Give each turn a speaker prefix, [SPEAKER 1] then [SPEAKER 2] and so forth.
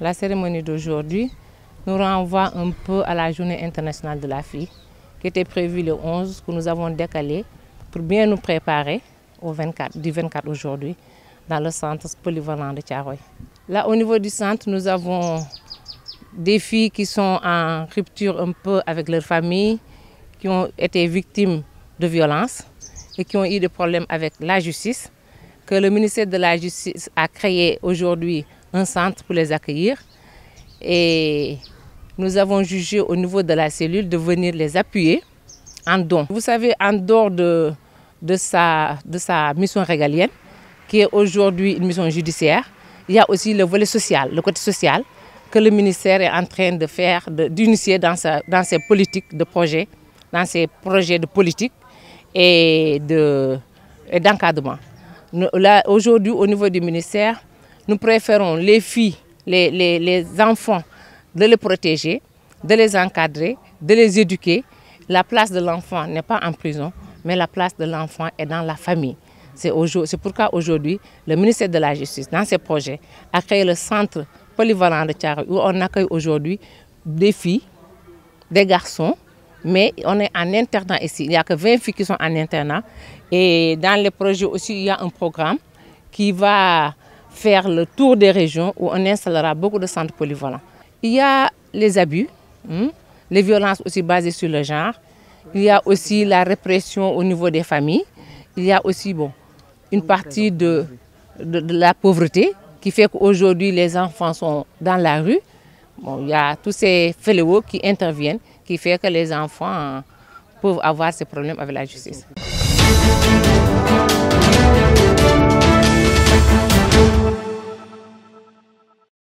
[SPEAKER 1] La cérémonie d'aujourd'hui nous renvoie un peu à la journée internationale de la fille qui était prévue le 11, que nous avons décalé pour bien nous préparer au 24, du 24 aujourd'hui dans le centre polyvalent de Tiaroy. Là, au niveau du centre, nous avons des filles qui sont en rupture un peu avec leur famille, qui ont été victimes de violences et qui ont eu des problèmes avec la justice, que le ministère de la Justice a créé aujourd'hui un centre pour les accueillir. Et nous avons jugé au niveau de la cellule de venir les appuyer en don. Vous savez, en dehors de, de, sa, de sa mission régalienne, qui est aujourd'hui une mission judiciaire, il y a aussi le volet social, le côté social, que le ministère est en train de faire, d'initier dans, dans ses politiques de projet, dans ses projets de politique et d'encadrement. Là, aujourd'hui, au niveau du ministère, nous préférons les filles, les, enfants, de les protéger, de les encadrer, de les éduquer. La place de l'enfant n'est pas en prison, mais la place de l'enfant est dans la famille. C'est pourquoi aujourd'hui, le ministère de la Justice, dans ses projets, a créé le centre polyvalent de Tiaroy, où on accueille aujourd'hui des filles, des garçons, mais on est en internat ici. Il n'y a que 20 filles qui sont en internat. Et dans les projets aussi, il y a un programme qui va faire le tour des régions où on installera beaucoup de centres polyvalents. Il y a les abus, hein, les violences aussi basées sur le genre. Il y a aussi la répression au niveau des familles. Il y a aussi bon, une partie de la pauvreté qui fait qu'aujourd'hui les enfants sont dans la rue. Bon, il y a tous ces fléaux qui interviennent qui fait que les enfants peuvent avoir ces problèmes avec la justice.